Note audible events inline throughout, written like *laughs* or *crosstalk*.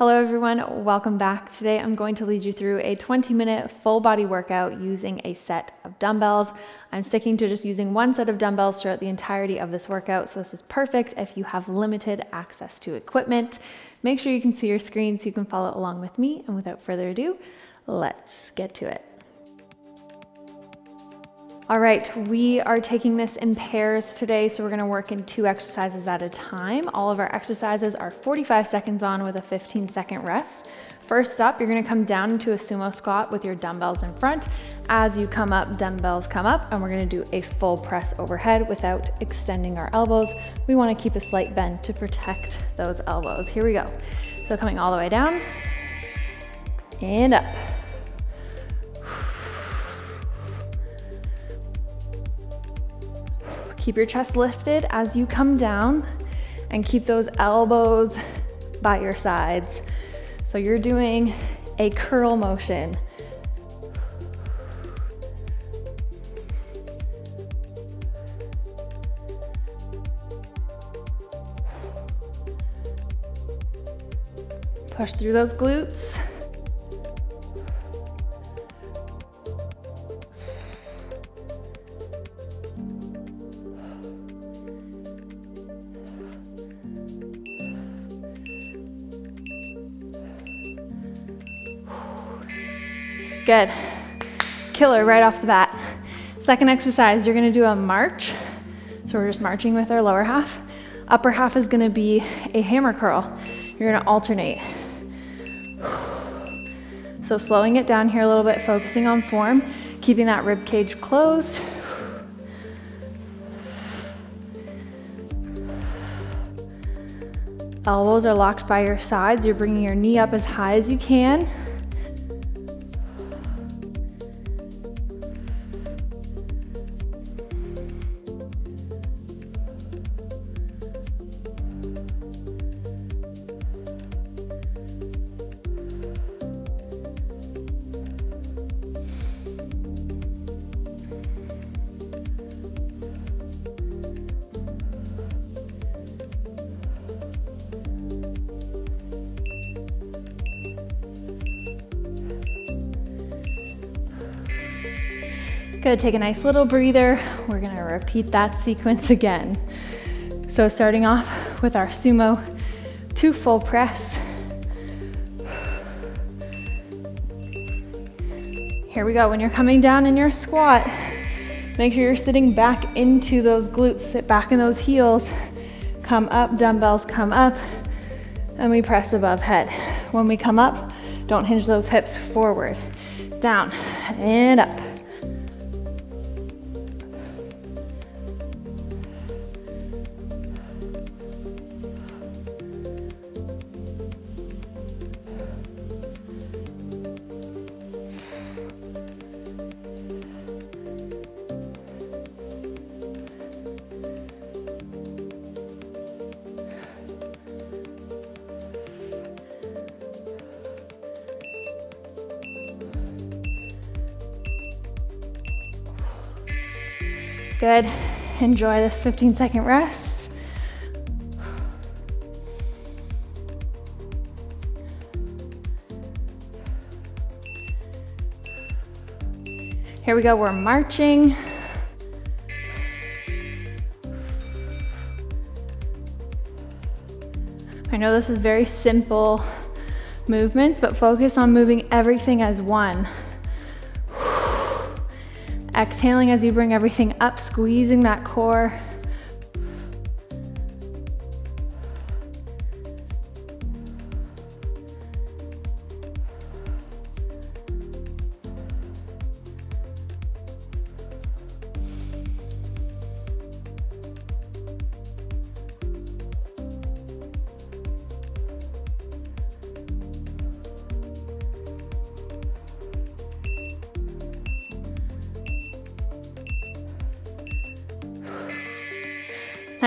Hello everyone, welcome back. Today I'm going to lead you through a 20 minute full body workout using a set of dumbbells. I'm sticking to just using one set of dumbbells throughout the entirety of this workout, so this is perfect if you have limited access to equipment. Make sure you can see your screen so you can follow along with me, and without further ado, let's get to it. All right, we are taking this in pairs today, so we're gonna work in two exercises at a time. All of our exercises are 45 seconds on with a 15 second rest. First up, you're gonna come down into a sumo squat with your dumbbells in front. As you come up, dumbbells come up, and we're gonna do a full press overhead without extending our elbows. We wanna keep a slight bend to protect those elbows. Here we go. So coming all the way down and up. Keep your chest lifted as you come down and keep those elbows by your sides. So you're doing a curl motion. Push through those glutes. Good. Killer right off the bat. Second exercise, you're gonna do a march. So we're just marching with our lower half. Upper half is gonna be a hammer curl. You're gonna alternate. So slowing it down here a little bit, focusing on form, keeping that rib cage closed. Elbows are locked by your sides. You're bringing your knee up as high as you can. Take a nice little breather. We're gonna repeat that sequence again. So starting off with our sumo to full press. Here we go, when you're coming down in your squat, make sure you're sitting back into those glutes, sit back in those heels, come up, dumbbells come up, and we press above head. When we come up, don't hinge those hips forward, down, and up. Good. Enjoy this 15 second rest. Here we go, we're marching. I know this is very simple movements, but focus on moving everything as one. Exhaling as you bring everything up, squeezing that core.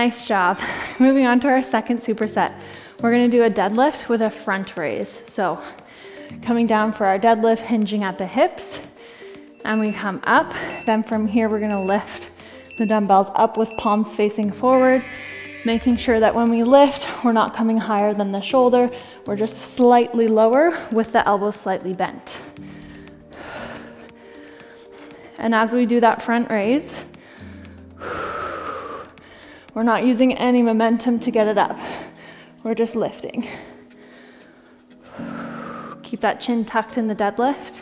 Nice job. *laughs* Moving on to our second superset. We're gonna do a deadlift with a front raise. So coming down for our deadlift, hinging at the hips, and we come up. Then from here, we're gonna lift the dumbbells up with palms facing forward, Making sure that when we lift, we're not coming higher than the shoulder, we're just slightly lower with the elbows slightly bent. And as we do that front raise, we're not using any momentum to get it up. We're just lifting. Keep that chin tucked in the deadlift.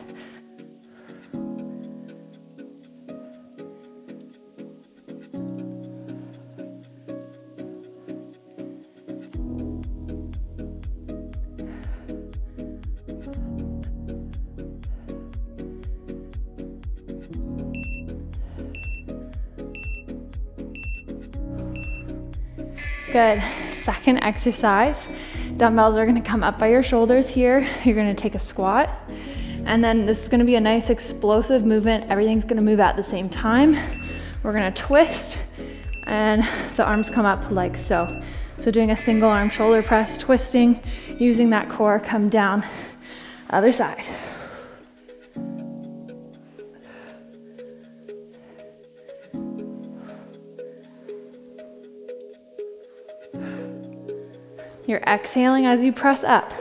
Good. Second exercise. Dumbbells are gonna come up by your shoulders here. You're gonna take a squat. And then this is gonna be a nice explosive movement. Everything's gonna move at the same time. We're gonna twist and the arms come up like so. So doing a single arm shoulder press, twisting, using that core, come down, other side. You're exhaling as you press up.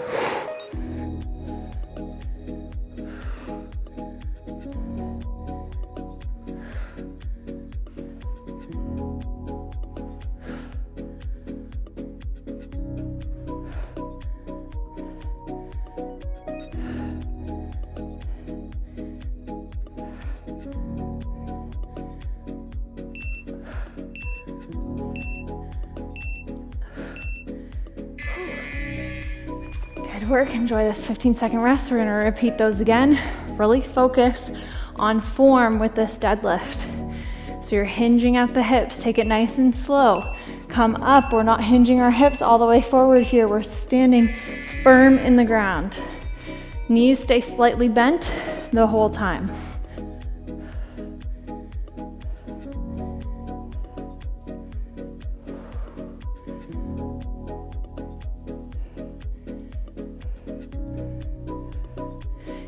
Enjoy this 15 second rest. We're gonna repeat those again. Really focus on form with this deadlift. So you're hinging at the hips. Take it nice and slow. Come up. We're not hinging our hips all the way forward here. We're standing firm in the ground. Knees stay slightly bent the whole time.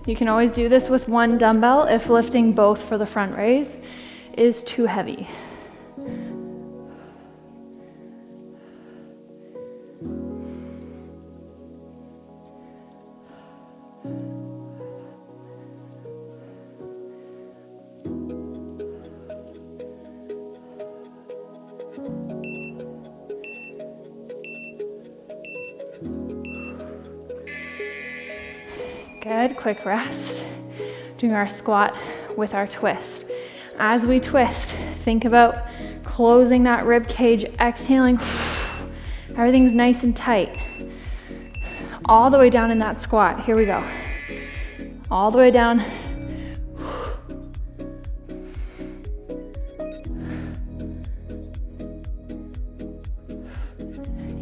You can always do this with one dumbbell if lifting both for the front raise is too heavy. Good, quick rest. Doing our squat with our twist. As we twist, think about closing that rib cage, exhaling. *sighs* Everything's nice and tight. All the way down in that squat. Here we go. All the way down.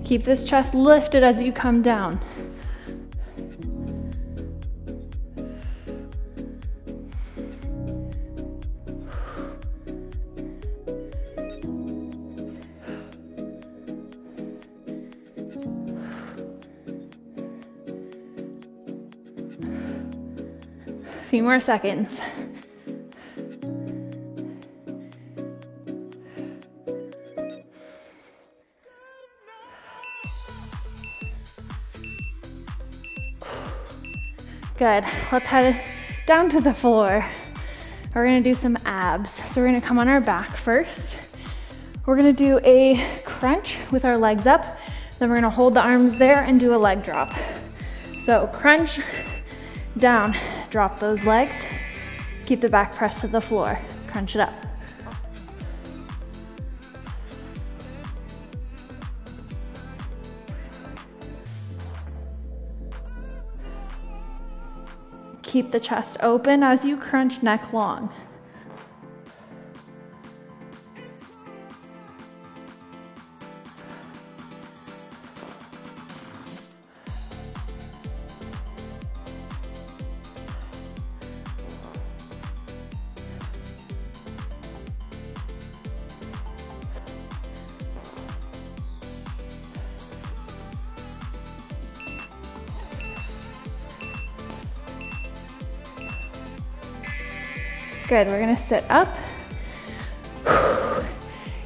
Keep this chest lifted as you come down. Few more seconds. Good, let's head down to the floor. We're gonna do some abs. So we're gonna come on our back first. We're gonna do a crunch with our legs up. Then we're gonna hold the arms there and do a leg drop. So crunch, down, drop those legs. Keep the back pressed to the floor. Crunch it up. Keep the chest open as you crunch neck long. Good, we're gonna sit up.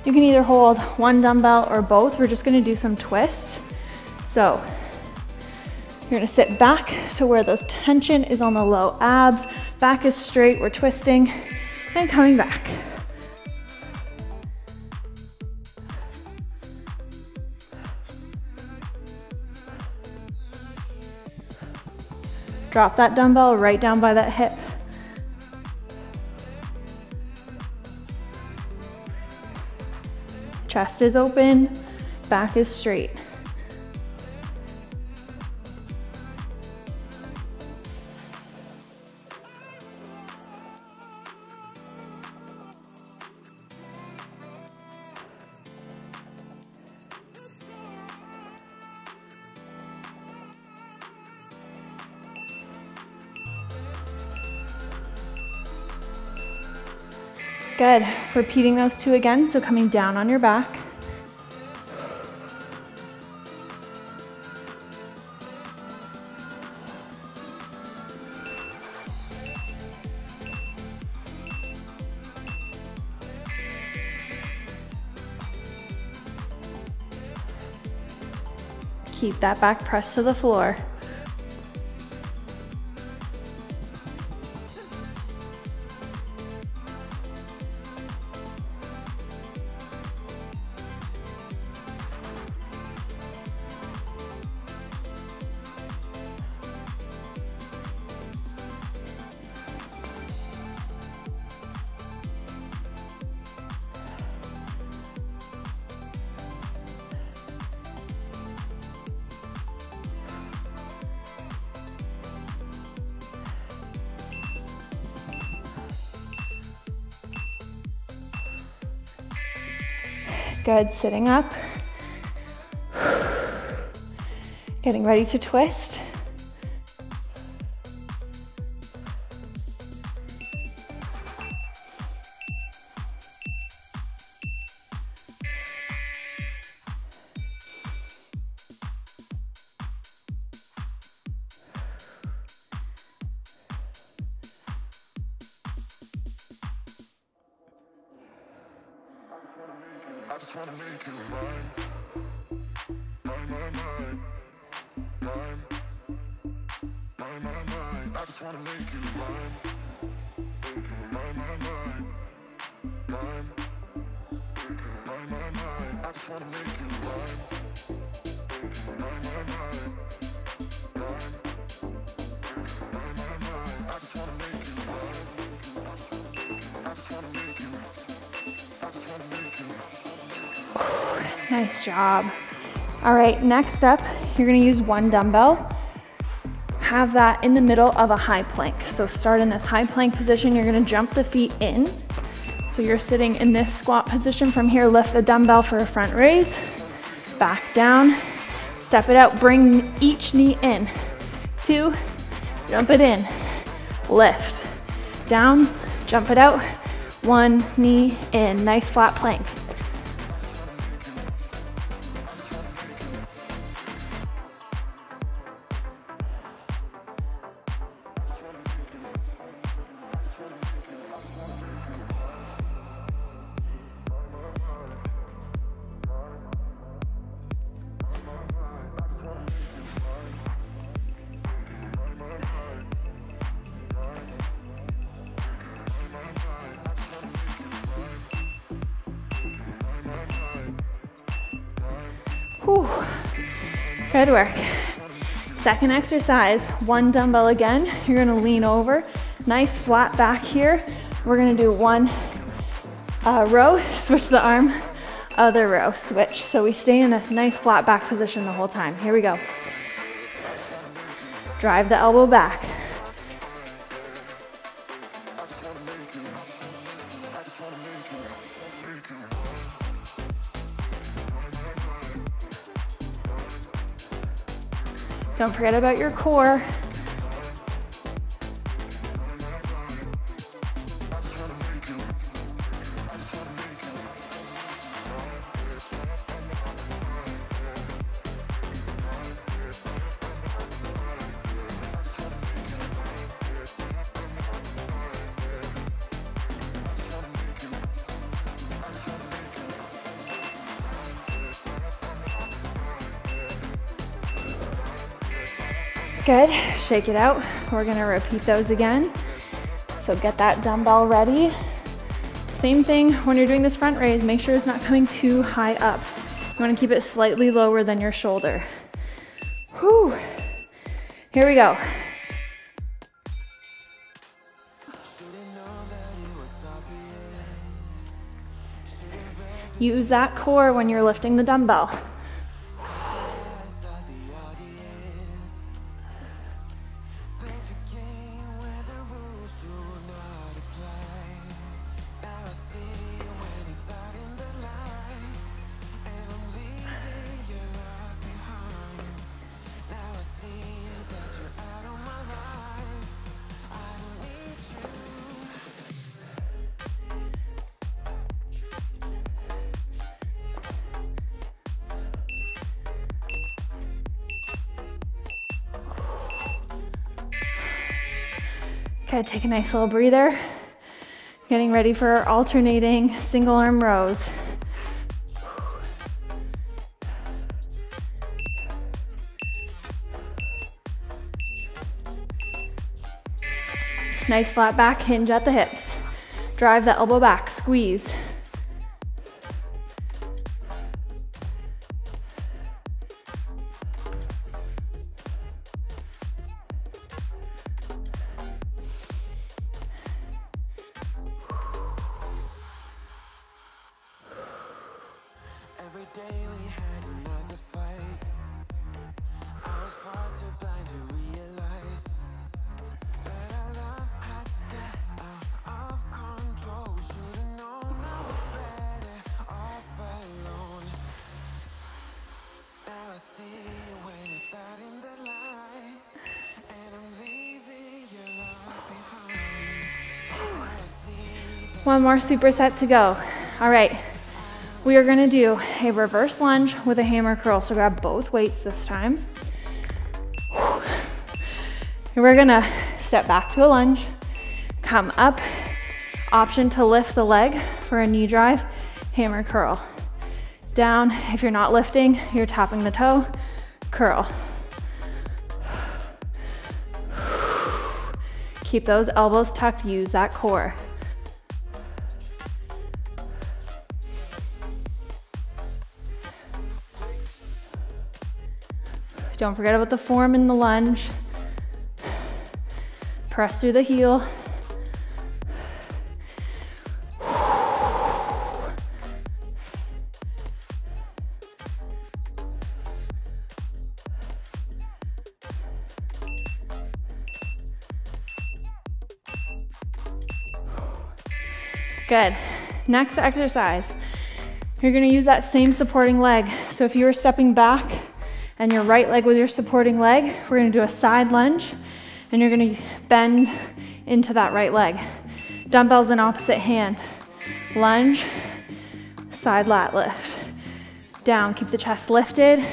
You can either hold one dumbbell or both. We're just gonna do some twists. So you're gonna sit back to where those tension is on the low abs. Back is straight, we're twisting and coming back. Drop that dumbbell right down by that hip. Chest is open, back is straight. Good. Repeating those two again, so coming down on your back. Keep that back pressed to the floor. Good, sitting up. *sighs* Getting ready to twist. Nice job. All right, next up, you're gonna use one dumbbell. Have that in the middle of a high plank. So start in this high plank position. You're gonna jump the feet in. So you're sitting in this squat position. From here, lift the dumbbell for a front raise. Back down, step it out, bring each knee in. Two, jump it in, lift. Down, jump it out, one knee in. Nice flat plank. Second exercise, one dumbbell again. You're gonna lean over, nice flat back here. We're gonna do one uh, row, switch the arm, other row, switch. So we stay in this nice flat back position the whole time. Here we go. Drive the elbow back. Don't forget about your core. Good, shake it out. We're gonna repeat those again. So get that dumbbell ready. Same thing when you're doing this front raise, make sure it's not coming too high up. You wanna keep it slightly lower than your shoulder. Whew. Here we go. Use that core when you're lifting the dumbbell. Take a nice little breather. Getting ready for our alternating single arm rows. Nice flat back hinge at the hips. Drive the elbow back, squeeze. One more superset to go. All right, we are gonna do a reverse lunge with a hammer curl. So grab both weights this time. And we're gonna step back to a lunge, come up, option to lift the leg for a knee drive, hammer curl. Down, if you're not lifting, you're tapping the toe, curl. Keep those elbows tucked, use that core. Don't forget about the form in the lunge. Press through the heel. Good. Next exercise, you're gonna use that same supporting leg. So if you were stepping back, and your right leg was your supporting leg. We're gonna do a side lunge and you're gonna bend into that right leg. Dumbbells in opposite hand. Lunge, side lat lift. Down, keep the chest lifted,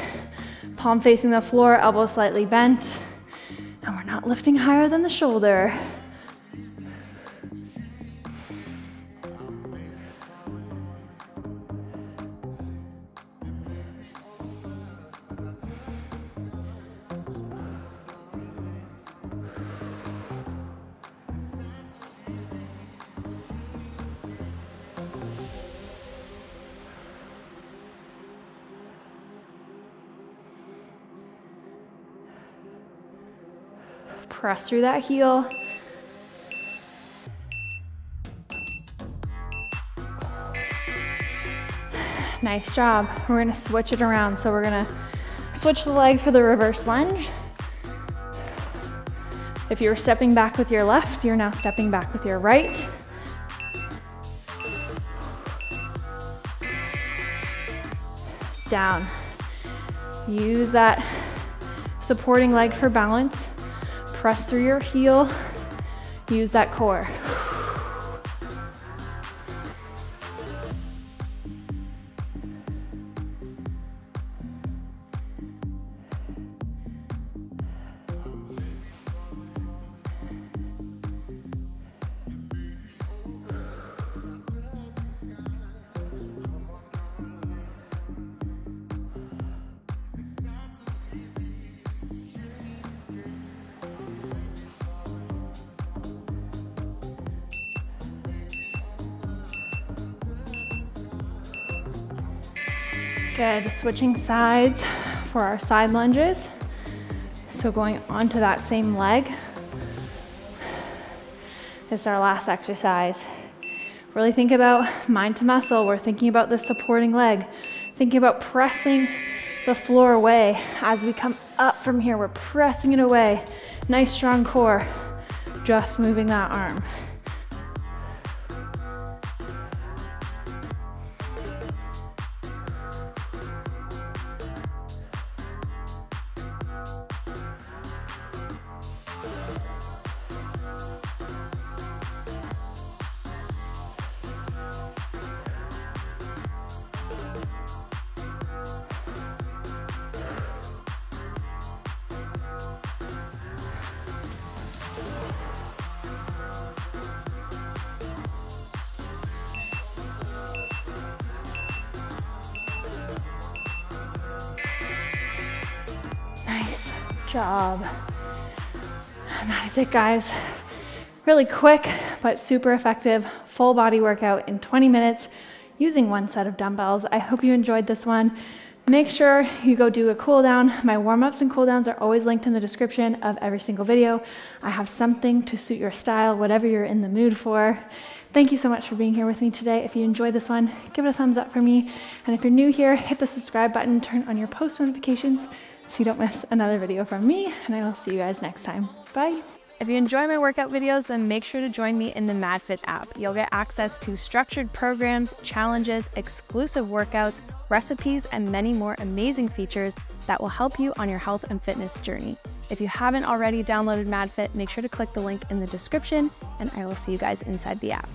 palm facing the floor, elbow slightly bent. And we're not lifting higher than the shoulder. Press through that heel. *sighs* Nice job. We're gonna switch it around. So we're gonna switch the leg for the reverse lunge. If you were stepping back with your left, you're now stepping back with your right. Down. Use that supporting leg for balance. Press through your heel, use that core. Good, switching sides for our side lunges. So going onto that same leg. This is our last exercise. Really think about mind to muscle. We're thinking about the supporting leg, thinking about pressing the floor away. As we come up from here, we're pressing it away. Nice strong core, just moving that arm. Job. And that is it, guys. Really quick, but super effective full body workout in 20 minutes using one set of dumbbells. I hope you enjoyed this one. Make sure you go do a cool down. My warm ups and cool downs are always linked in the description of every single video. I have something to suit your style, whatever you're in the mood for. Thank you so much for being here with me today. If you enjoyed this one, give it a thumbs up for me. And if you're new here, hit the subscribe button, turn on your post notifications so you don't miss another video from me. And I will see you guys next time. Bye. If you enjoy my workout videos, then make sure to join me in the MadFit app. You'll get access to structured programs, challenges, exclusive workouts, recipes, and many more amazing features that will help you on your health and fitness journey. If you haven't already downloaded MadFit, make sure to click the link in the description, and I will see you guys inside the app.